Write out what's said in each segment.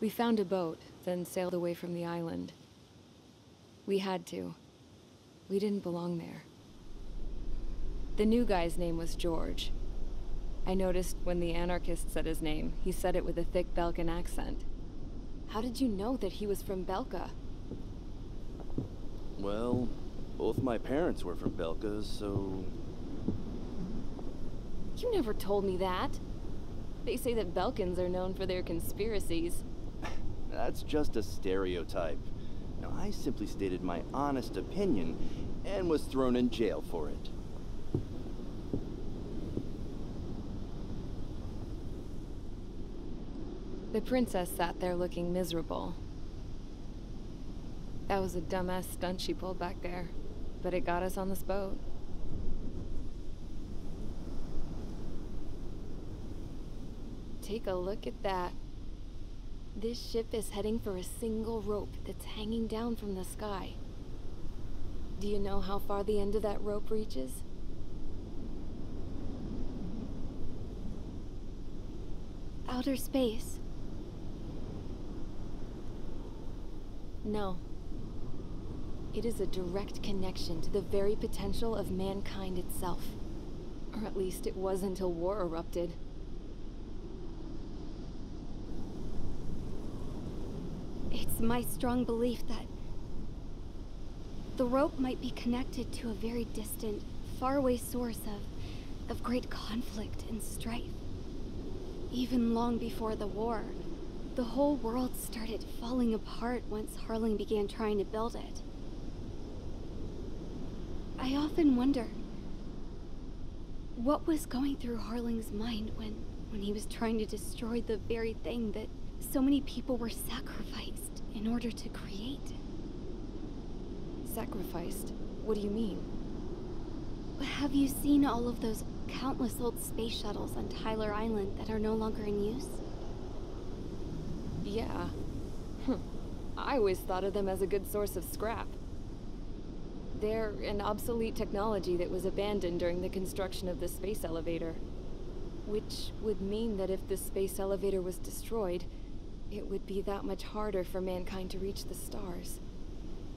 We found a boat, then sailed away from the island. We had to. We didn't belong there. The new guy's name was George. I noticed when the anarchist said his name, he said it with a thick Belkan accent. How did you know that he was from Belka? Well, both my parents were from Belka, so... You never told me that. They say that Belkans are known for their conspiracies. That's just a stereotype. Now, I simply stated my honest opinion and was thrown in jail for it. The princess sat there looking miserable. That was a dumbass stunt she pulled back there, but it got us on this boat. Take a look at that. This ship is heading for a single rope that's hanging down from the sky. Do you know how far the end of that rope reaches? Outer space. No. It is a direct connection to the very potential of mankind itself. Or at least it was until war erupted. My strong belief that the rope might be connected to a very distant, faraway source of, of great conflict and strife. Even long before the war, the whole world started falling apart once Harling began trying to build it. I often wonder what was going through Harling's mind when, when he was trying to destroy the very thing that so many people were sacrificed in order to create. Sacrificed? What do you mean? Have you seen all of those countless old space shuttles on Tyler Island that are no longer in use? Yeah. Hmm. I always thought of them as a good source of scrap. They're an obsolete technology that was abandoned during the construction of the space elevator. Which would mean that if the space elevator was destroyed, it would be that much harder for mankind to reach the stars.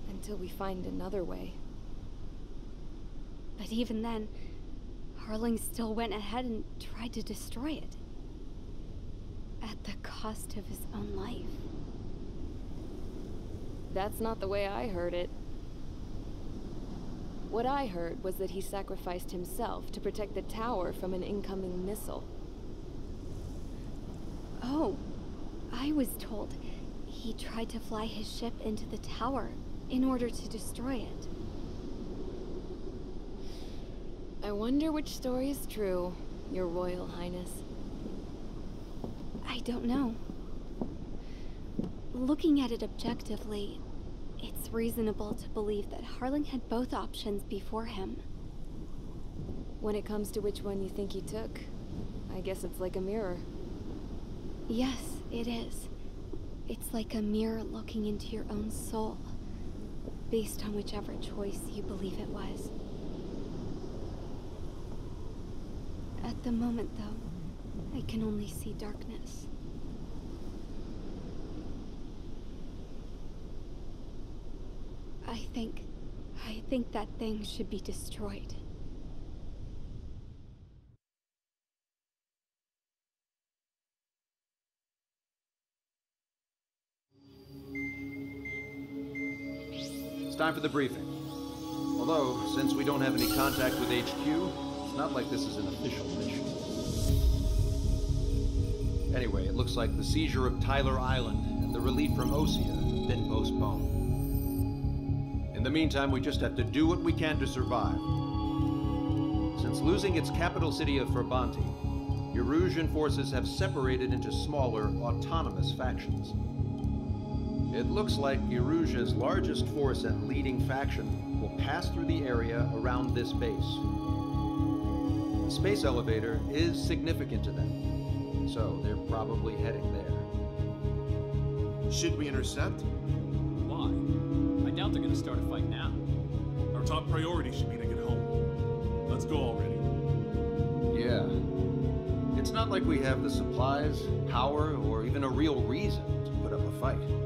Until we find another way. But even then, Harling still went ahead and tried to destroy it. At the cost of his own life. That's not the way I heard it. What I heard was that he sacrificed himself to protect the tower from an incoming missile. Oh, I was told he tried to fly his ship into the tower in order to destroy it. I wonder which story is true, Your Royal Highness. I don't know. Looking at it objectively, it's reasonable to believe that Harling had both options before him. When it comes to which one you think he took, I guess it's like a mirror. Yes, it is. It's like a mirror looking into your own soul, based on whichever choice you believe it was. At the moment, though, I can only see darkness. I think... I think that thing should be destroyed. Time for the briefing. Although, since we don't have any contact with HQ, it's not like this is an official mission. Anyway, it looks like the seizure of Tyler Island and the relief from Osea have been postponed. In the meantime, we just have to do what we can to survive. Since losing its capital city of Farbanti, Erusian forces have separated into smaller, autonomous factions. It looks like Erusia's largest force and leading faction will pass through the area around this base. The space elevator is significant to them, so they're probably heading there. Should we intercept? Why? I doubt they're gonna start a fight now. Our top priority should be to get home. Let's go already. Yeah. It's not like we have the supplies, power, or even a real reason to put put up a fight.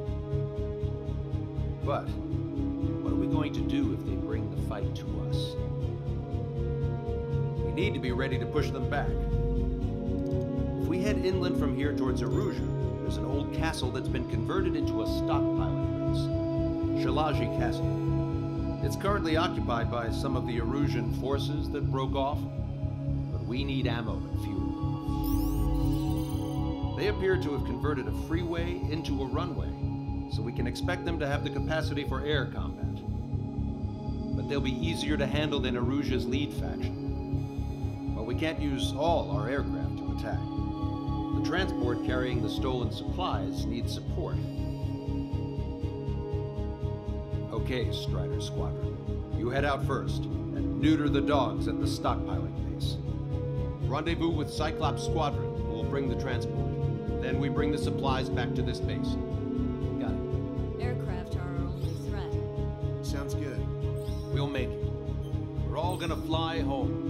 But, what are we going to do if they bring the fight to us? We need to be ready to push them back. If we head inland from here towards Erusia, there's an old castle that's been converted into a stockpiling base. Shilage Castle. It's currently occupied by some of the Erusian forces that broke off, but we need ammo and fuel. They appear to have converted a freeway into a runway, so we can expect them to have the capacity for air combat. But they'll be easier to handle than Erusia's lead faction. But we can't use all our aircraft to attack. The transport carrying the stolen supplies needs support. Okay, Strider Squadron. You head out first and neuter the dogs at the stockpiling base. Rendezvous with Cyclops Squadron, who will bring the transport. Then we bring the supplies back to this base. We're gonna fly home.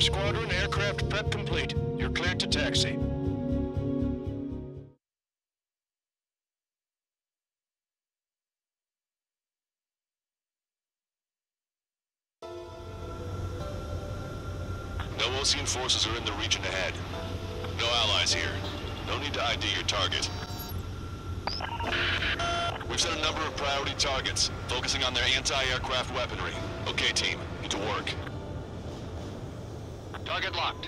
Squadron, aircraft prep complete. You're cleared to taxi. No Osean forces are in the region ahead. No allies here. No need to ID your target. We've set a number of priority targets, focusing on their anti-aircraft weaponry. Okay, team, get to work. Target locked.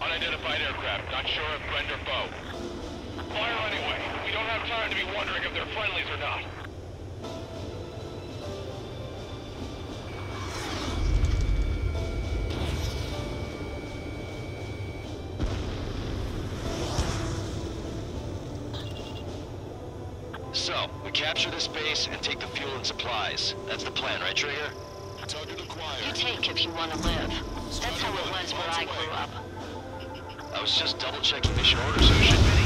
Unidentified aircraft, not sure if friend or foe. Fire anyway. We don't have time to be wondering if they're friendlies or not. So, we capture this base and take the fuel and supplies. That's the plan, right, Trigger? You take if you want to live. That's how it was where I grew up. I was just double-checking mission orders, Ocean. Aim carefully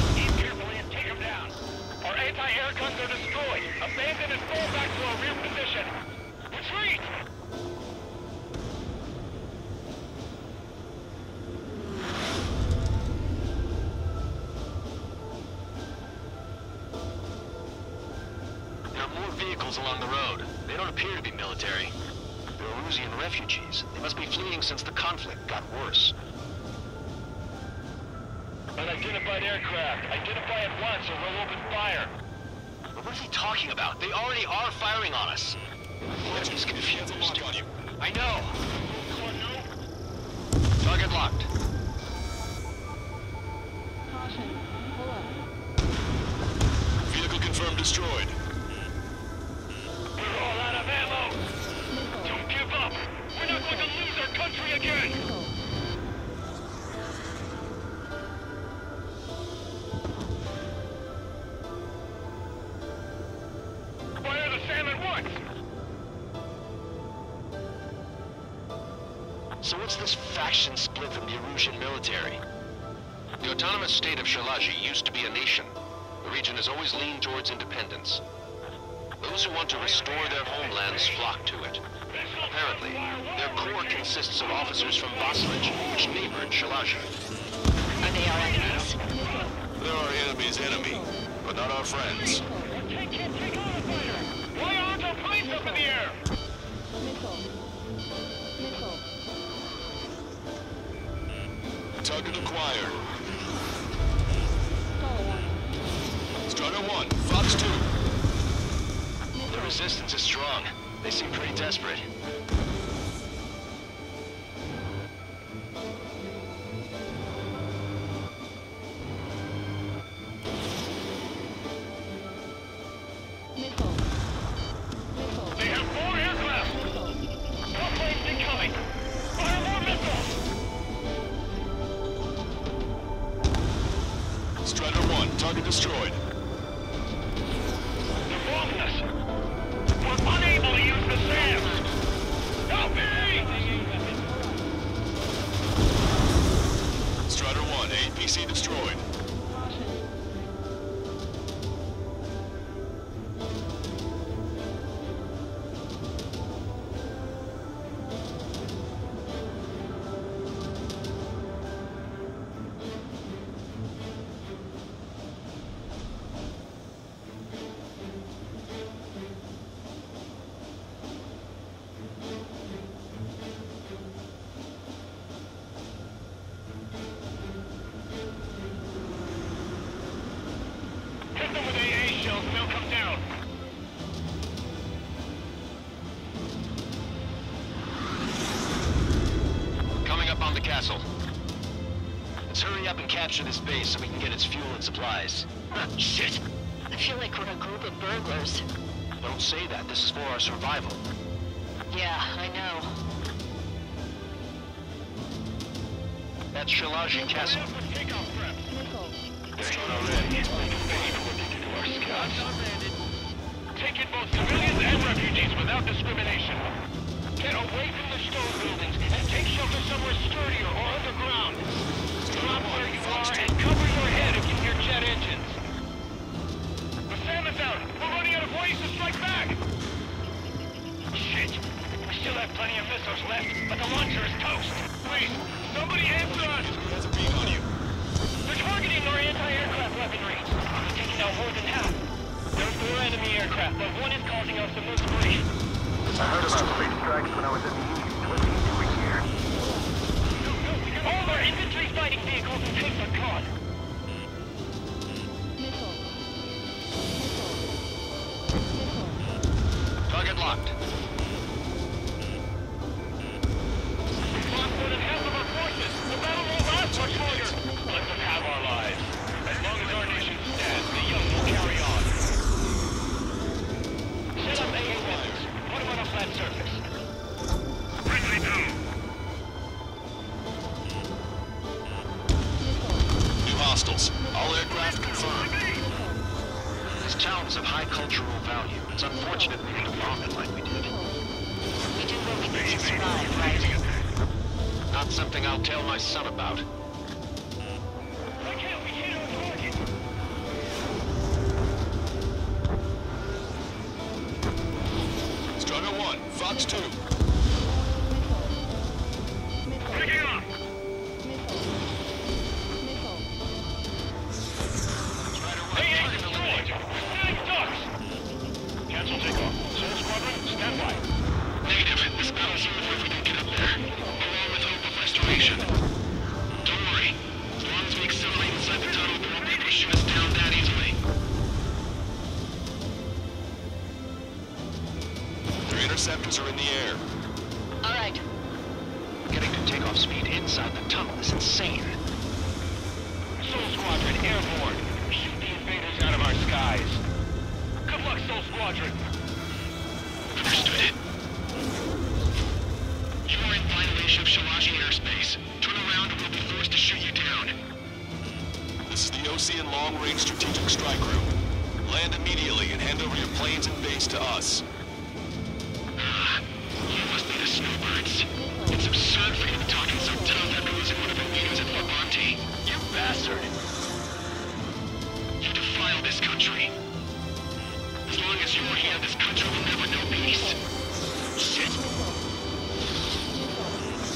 faction split from the Erusian military? The autonomous state of Shilage used to be a nation. The region has always leaned towards independence. Those who want to restore their homelands flock to it. Apparently, their core consists of officers from Voslage, which neighbored Shilage. Are they our enemies? They're our enemy's enemy, but not our friends. Stall 1, Fox 2. The resistance is strong. They seem pretty desperate. capture this base so we can get its fuel and supplies. Oh, shit! I feel like we're a group of burglars. Don't say that. This is for our survival. Yeah, I know. That's Shilage Castle. They already both civilians this country will never know peace. Shit.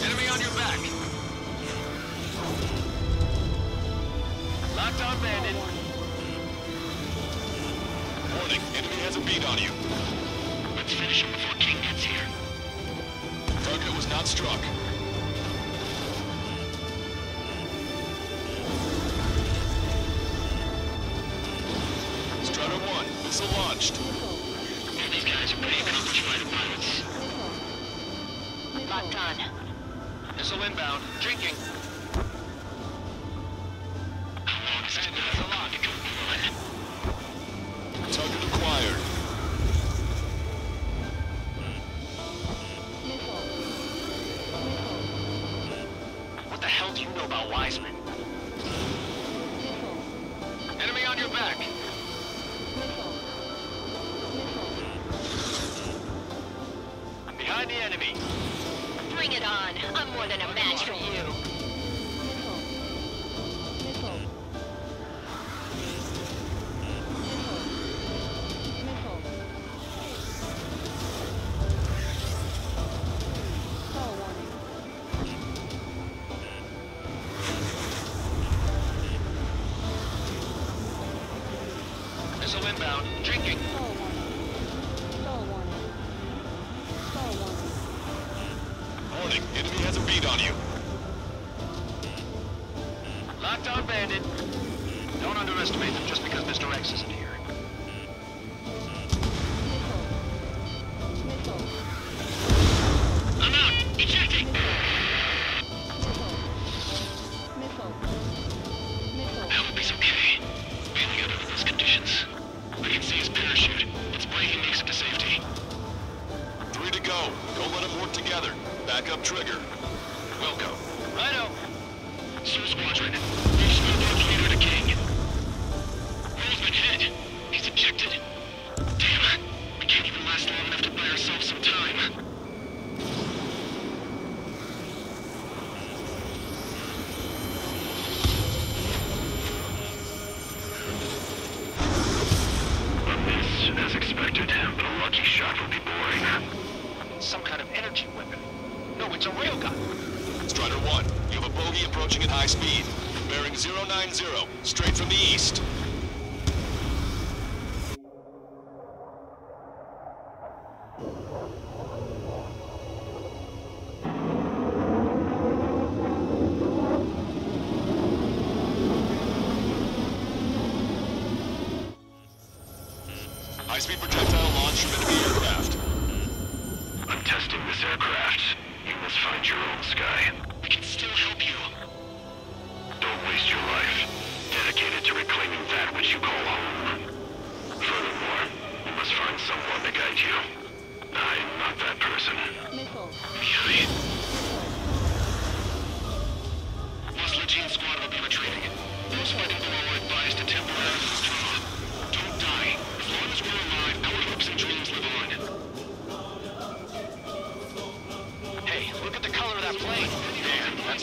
Enemy on your back. Locked on bandit. Warning, enemy has a bead on you. Let's finish him before King gets here. Target was not struck. pilots. Locked on. Missile inbound. Drinking. Target acquired. What the hell do you know about Wiseman? Enemy on your back. Behind the enemy. Bring it on. I'm more than a match for you. straight from the east.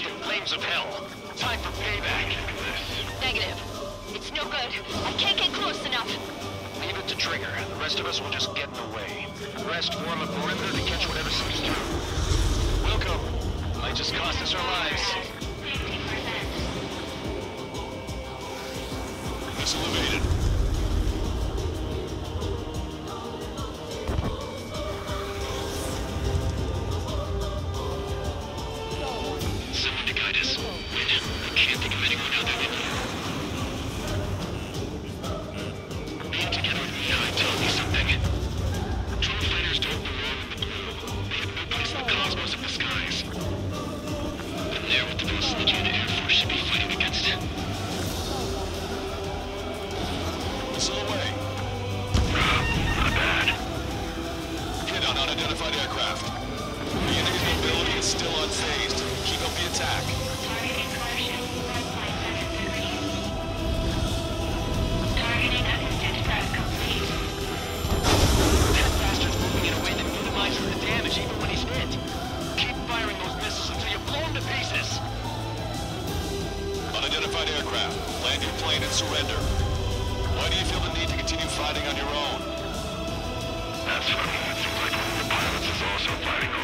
That's flames of hell. Time for payback. Negative. It's no good. I can't get close enough. Leave it to Trigger. The rest of us will just get in the way. The rest form a perimeter to catch whatever sneaks through. Wilco. Might just cost us our lives. Unidentified aircraft. The enemy's mobility is still unfazed. Keep up the attack. That bastard's moving in a way that minimizes the damage even when he's hit. Keep firing those missiles until you blow him to pieces. Unidentified aircraft. Land your plane and surrender. Why do you feel the need to continue fighting on your own? That's funny. The pilots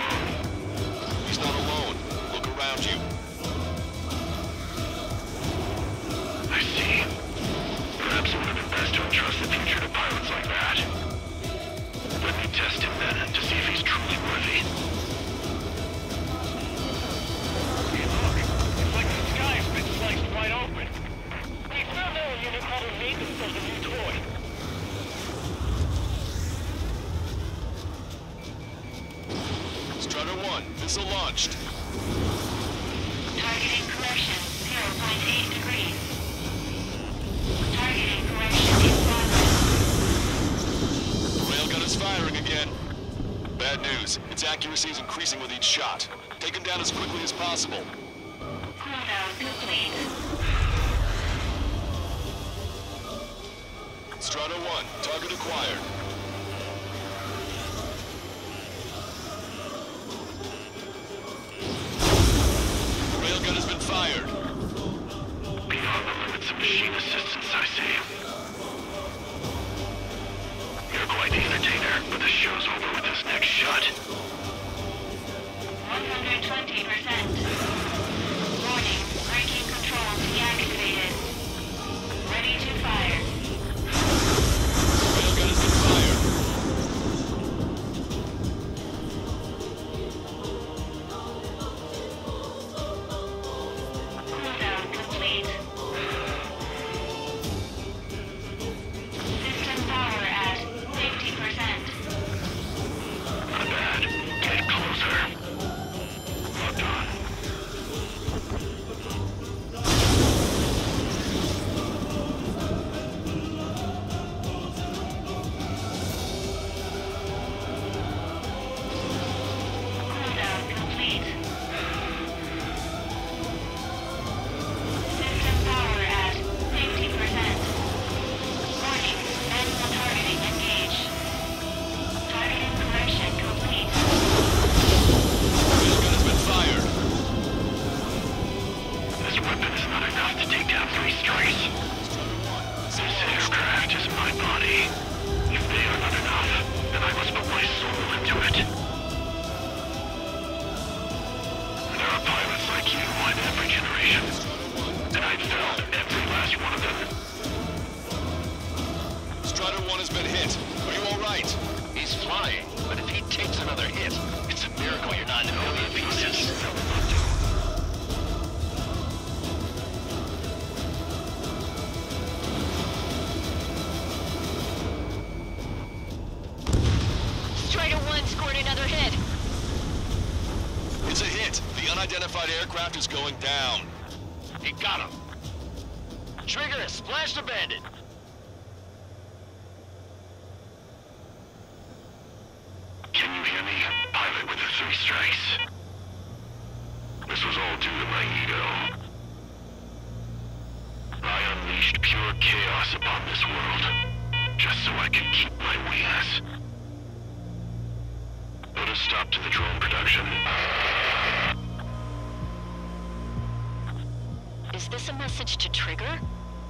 launched. Targeting correction, 0.8 degrees. Targeting correction in progress. Railgun is firing again. Bad news. Its accuracy is increasing with each shot. Take him down as quickly as possible. Cooldown complete. Strider 1, target acquired. But the show's over with this next shot. 120%. It's a hit. The unidentified aircraft is going down. He got him. Trigger, splash the bandit. Can you hear me? Pilot with the three strikes. This was all due to my ego. I unleashed pure chaos upon this world, just so I could keep my wings. Put a stop to the drone production. Is this a message to Trigger?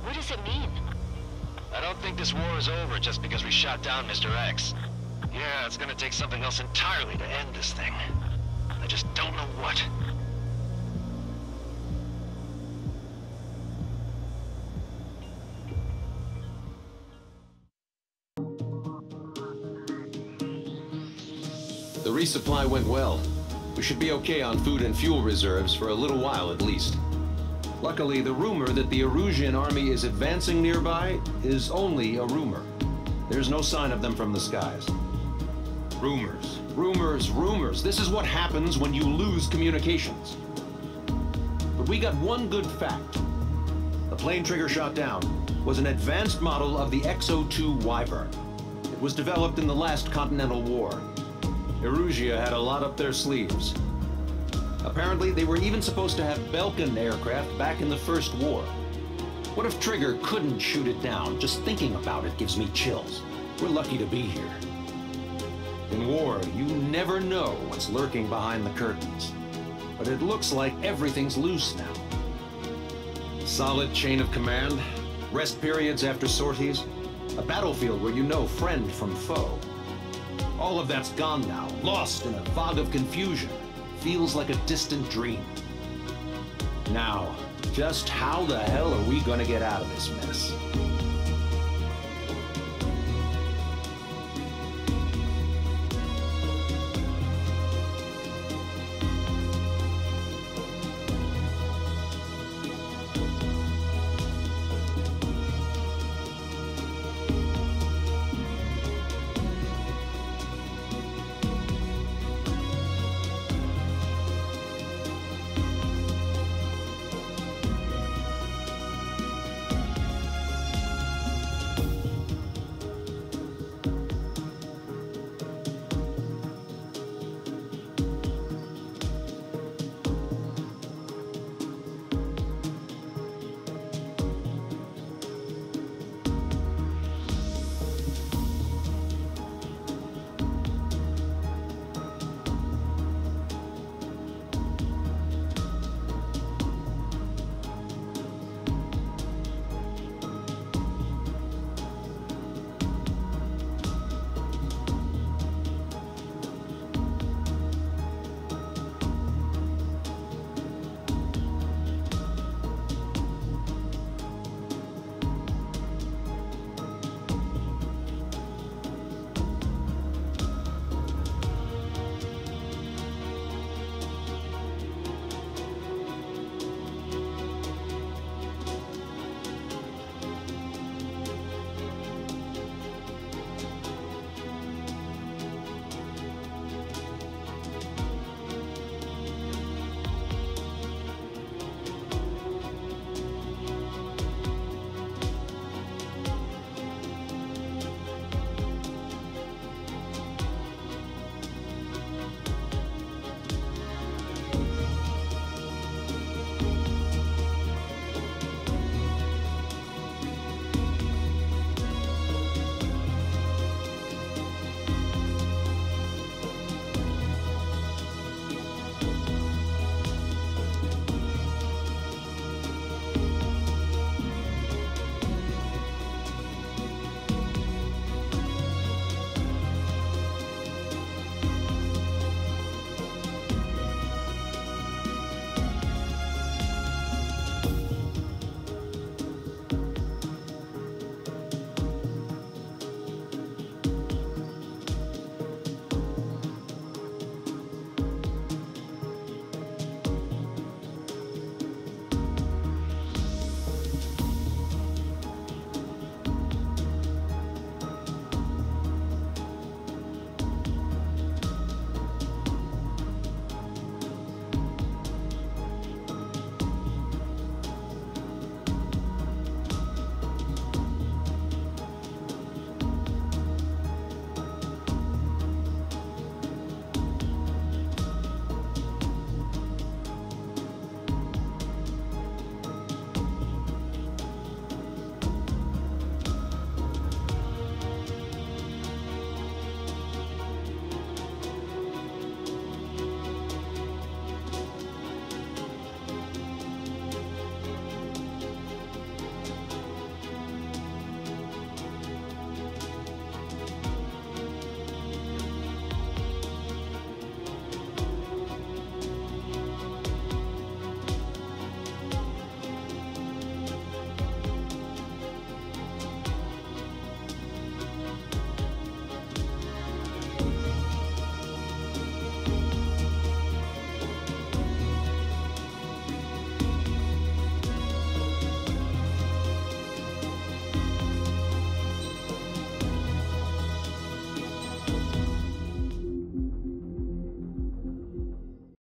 What does it mean? I don't think this war is over just because we shot down Mr. X. Yeah, it's gonna take something else entirely to end this thing. I just don't know what. The resupply went well. We should be okay on food and fuel reserves for a little while at least. Luckily, the rumor that the Erusian army is advancing nearby is only a rumor. There's no sign of them from the skies. Rumors, rumors, rumors. This is what happens when you lose communications. But we got one good fact. The plane Trigger shot down was an advanced model of the X-02 Wyvern. It was developed in the last Continental War. Erusia had a lot up their sleeves. Apparently, they were even supposed to have Belkan aircraft back in the First War. What if Trigger couldn't shoot it down? Just thinking about it gives me chills. We're lucky to be here. In war, you never know what's lurking behind the curtains. But it looks like everything's loose now. Solid chain of command, rest periods after sorties, a battlefield where you know friend from foe. All of that's gone now, lost in a fog of confusion. Feels like a distant dream. Now, just how the hell are we gonna get out of this mess?